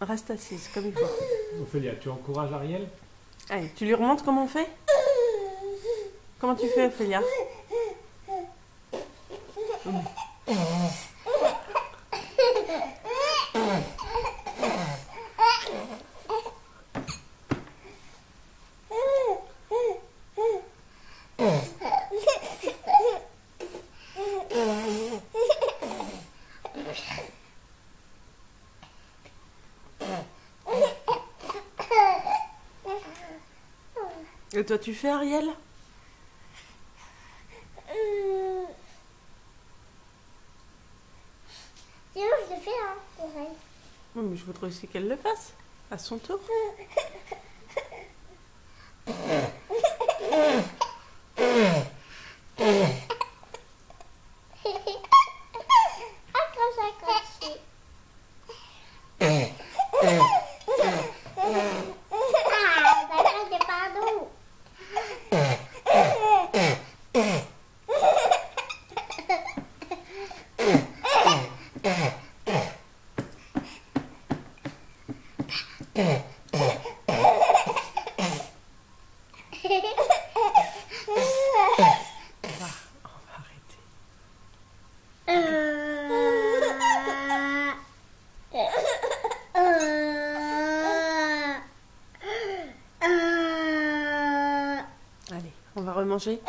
Reste assise, comme il faut. Ophélia, tu encourages Ariel? Allez, tu lui remontes comment on fait? Comment tu fais, Ophélia? Et toi, tu fais, Ariel? Sinon, je le fais, hein, pareil. Oui, mais je voudrais aussi qu'elle le fasse, à son tour. Ah, Allez, on va remanger.